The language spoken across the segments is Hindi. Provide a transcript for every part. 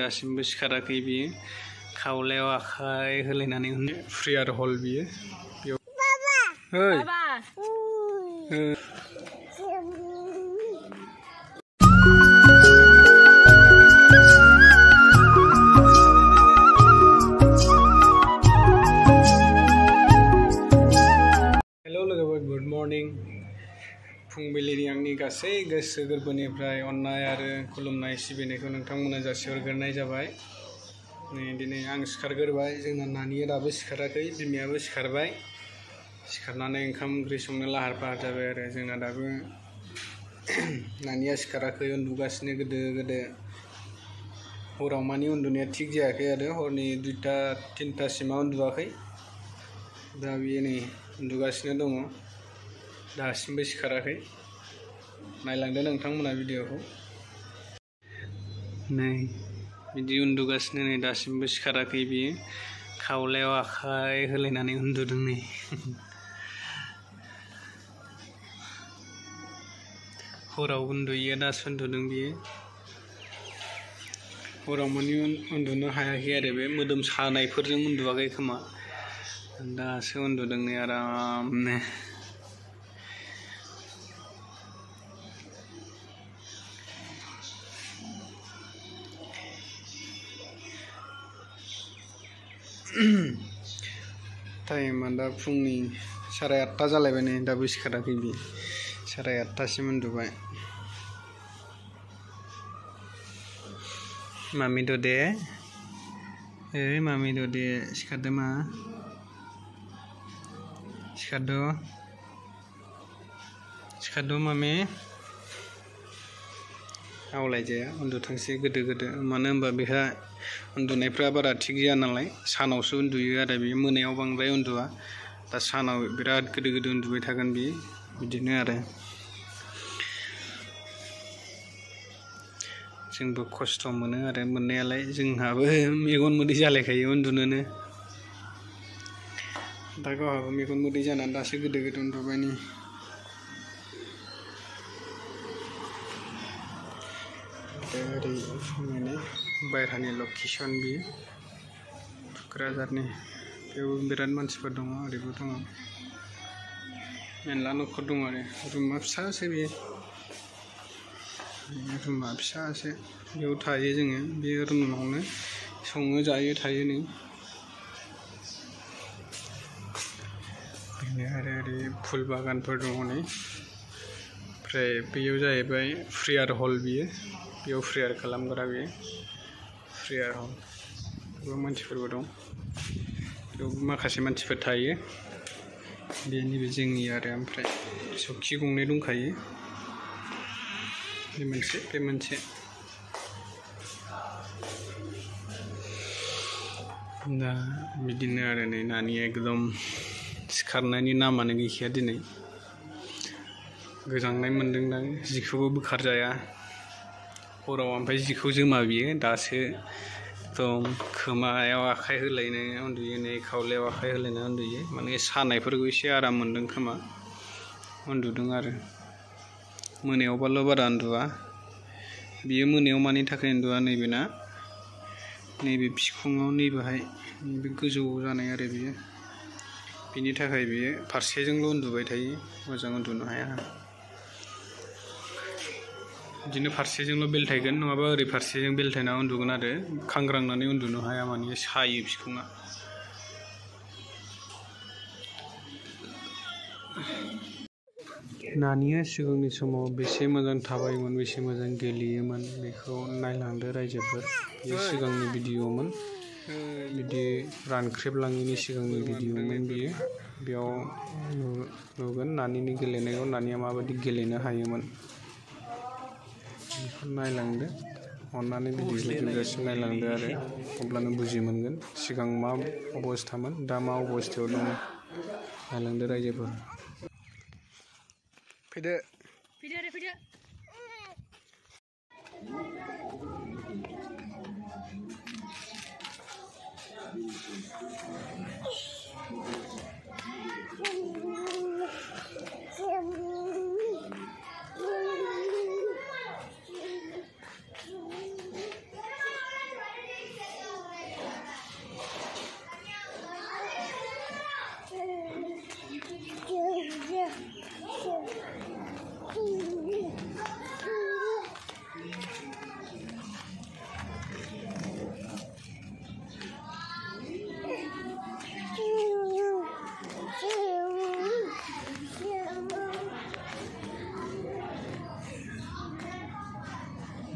दासिमबो सिखाराखै बियो। खावलायाव आखाइ होलायनानै फ्रियार हल बियो। बेयाव ओइ! हेल' लोगोफोर गुड मर्निं फुंबिलिनि आंनि गासै गोसो गोरबोनिफ्राय अननाय आरो खुलुमनाय सिबिनायखौ नोंथांमोना जासिहरग्रोनाय जाबाय। नै, दिनै आं सिखारग्रोबाय। जोंना नानिया दाबो सिखाराखै, बिमायाबो सिखारबाय। सिखारनानै ओंखाम ओंख्रि संनो लाहार फाहार जाबाय आरो। जोंना दाबो नानिया सिखाराखै, उन्दुगासिनो गोदो गोदो। हराव मानि उन्दुनाया थिग जायाखै आरो। हरनि दुइथा, तिनथासिमाव उन्दुवाखै दा बियो नै उन्दुगासिनो दङ। दासिमबो सिखाराखै। नायलांदो नोंथांमोना भिडिअखौ नै। बिदि उन्दुगासिनो नै दासिमबो सिखाराखै बियो। खावलायाव आखाइ होलायनानै उन्दुदों नै। हराव उन्दुयो दासो उन्दुदों बियो। हराव मानि उन- उन्दुनो हायाखै आरो बे मोदोम सानायफोरजों उन्दुवाखै खोमा। दासो उन्दुदों नै आरामनो। टाइमा दा फुंनि साराय आठथा जालायबाय नै दाबो सिखाराखै बि साराय आठथासिम उन्दुबाय मामि ददे ओइ मामि ददे सिखारदो मा सिखारद' सिखारद' मामि आवलायजाया उन्दुथोंसै गोदो गोदो। मानो होनबा बेहा उन्दुनायफ्रा बारा थिग जाया नालाय। सानावसो उन्दुयो आरो बेयो मोनायाव बांद्राय उन्दुवा दा सानाव बिराद गोदो गोदो उन्दुबाय थागोन बियो बिदिनो आरो। जोंबो खस्थ' मोनो आरो मोननायालाय। जोंहाबो मेगन मोदै जालायखायो उन्दुनोनो। दा गावहाबो मेगन मोदै जानानै दासो गोदो गोदो उन्दुबाय नै ओरै माने बायह्रानि लकेसन बियो। क'क्राझारनि बेयावबो बिराद मानसिफोर दङ, ओरैबो दङ। न'खर दङ आरो। रुमा फिसासो बेयो। रुमा फिसासो बे रुमावनो सङो, जायो ओरै फुल बागानफोर दङ नै। हल बियो। बेयाव फ्रियार खालामग्रा बेयो। फ्रियार हल बेयाव मानसिफोरबो दं। बेयाव माखासे मानसिफोर थायो। बे नैबे जोंनि आरो ओमफ्राय सखि गंनै दंखायो। बे मोनसे बे मोनसे। दा बिदिनो आरो नै नानि एकदम सिखारनायनि नामानो गैखाया दिनै। गोजांनाय मोनदोंदां। जिखौबो बोखारजाया। हराव ओमफ्राय जिखौ जोमा बियो दासो एकदम खोमायाव आखाइ होलायनो उन्दुयो, नै खावलायाव आखाइ होलायना उन्दुयो। माने सानायफोरखौ एसे आराम मोनदों खोमा, उन्दुदों आरो। मोनायावबाल' बारा उन्दुवा बियो मोनायाव मानि थाखाय उन्दुवा नैबेना नैबे बिखुङाव नैबेहाय नैबे गोजौ जानाय आरो बियो। बिनि थाखाय बियो फारसेजोंल' उन्दुबाय थायो, मोजां उन्दुनो हाया। बिदिनो फारसेजोंल' बेलथायगोन, नङाबा ओरै फारसेजों बेलथायना उन्दुगोन आरो। खांग्रांनानै उन्दुनो हाया माने सायो बिखुङा। नानिया सिगांनि समाव बेसे मोजां थाबायोमोन, बेसे मोजां गेलेयोमोन बेखौ नायलांदो रायजोफोर। बे सिगांनि भिडिअमोन बिदि रानख्रेबलाङैनि सिगांनि भिडिअमोन बियो। बेयाव नुगोन नानिनि गेलेनायाव नानिया माबायदि गेलेनो हायोमोन। बेखौ नायलांदो। अननानै भिडिअखौ जोबजासिम नायलांदो आरो। अब्लानो बुजि मोनगोन सिगां मा अबस्थामोन? दा मा अबस्थायाव दङ? नायलांदो रायजोफोर। फैदो। Video deh, video.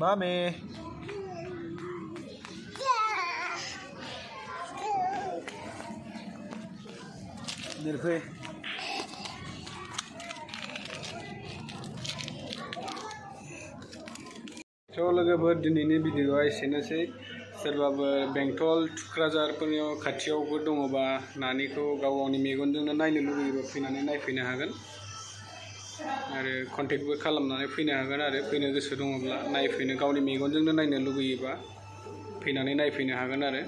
मामे लिरफै थ' लोगोफोर दिनैनि भिडिअआ एसेनोसै। सोरबाफोर बेंटल थुक्राझारफोरनियाव खाथियावबो दङबा नानिखौ गाव गावनि मेगनजोंनो नायनो लुगैयोबा फैनानै नायफैनो हागोन। आरो कन्टेक्टबो खालामनानै फैनो हागोन आरो फैनो गोसो दङब्ला नायफैनो गावनि मेगनजोंनो नायनो लुगैयोबा फैनानै नायफैनो हागोन आरो।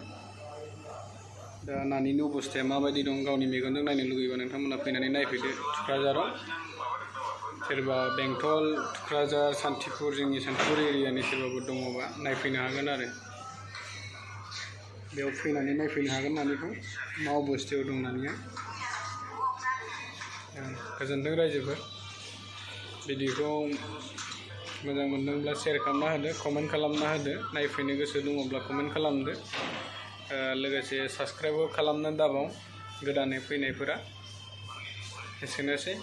दा नानिनि अबस्थाया माबायदि दं गावनि मेगनजों नायनो लुगैयोबा नोंथांमोना फैनानै नायफैदो। थुक्राझाराव। सोरबा बेंटल थुक्राझार, सान्तिपुर जोंनि सान्तिपुर एरियानि सोरबाफोर दङबा नायफैनो हागोन आरो। बेयाव फैनानै नायफैनो हागोन मा अबस्थायाव दं नानिया? गोजोनथों भिडिअखौ मोजां मोनदोंब्ला शेयार खालामना होदो कमेन्ट खालामना होदो नायफैनो गोसो दङब्ला कमेन्ट खालामदो लोगोसे साबस्क्राइबबो खालामनो दाबाव गोदानै फैनायफोरा एसेनोसै